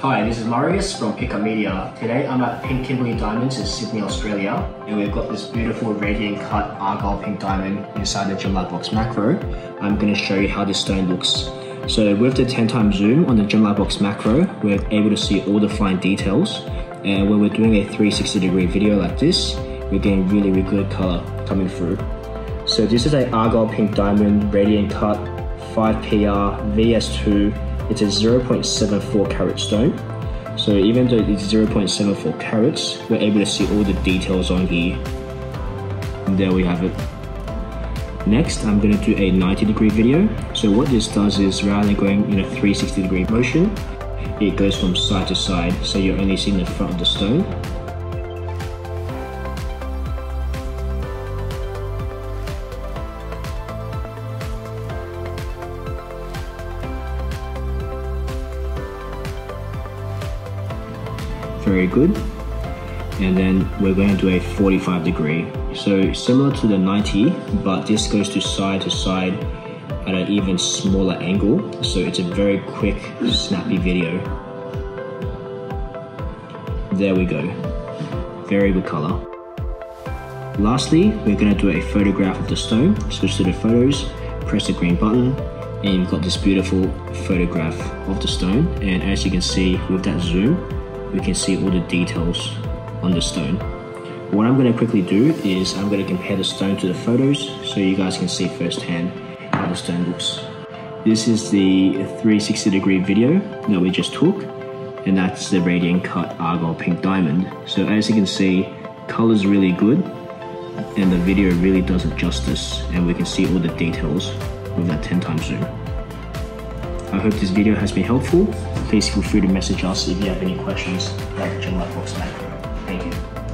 Hi, this is Marius from Picup Media. Today I'm at Pink Kimberley Diamonds in Sydney, Australia, and we've got this beautiful radiant cut Argyle pink diamond inside the Gem Box macro. I'm going to show you how this stone looks. So with the 10 times zoom on the Gem Box macro, we're able to see all the fine details. And when we're doing a 360 degree video like this, we're getting really, really good color coming through. So this is a Argyle pink diamond radiant cut 5PR VS2 it's a 0.74 carat stone. So even though it's 0.74 carats, we're able to see all the details on here. And there we have it. Next, I'm going to do a 90 degree video. So what this does is rather than going in a 360 degree motion, it goes from side to side. So you're only seeing the front of the stone very good. And then we're going to do a 45 degree. So similar to the 90, but this goes to side to side at an even smaller angle. So it's a very quick, snappy video. There we go. Very good color. Lastly, we're going to do a photograph of the stone. Switch to the photos, press the green button, and you've got this beautiful photograph of the stone. And as you can see with that zoom, we can see all the details on the stone. What I'm going to quickly do is I'm going to compare the stone to the photos so you guys can see firsthand how the stone looks. This is the 360 degree video that we just took and that's the radiant cut argyle pink diamond. So as you can see, color is really good and the video really does it justice and we can see all the details with that 10 times zoom. I hope this video has been helpful. Please feel free to message us if you have any questions about the Gem Lightbox Macro. Thank you.